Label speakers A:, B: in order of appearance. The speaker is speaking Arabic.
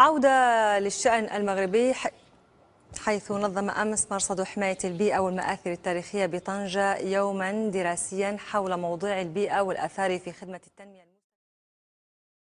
A: عودة للشأن المغربي حيث نظم أمس مرصد حماية البيئة والمآثر التاريخية بطنجة يوما دراسيا حول موضوع البيئة والأثار في خدمة التنمية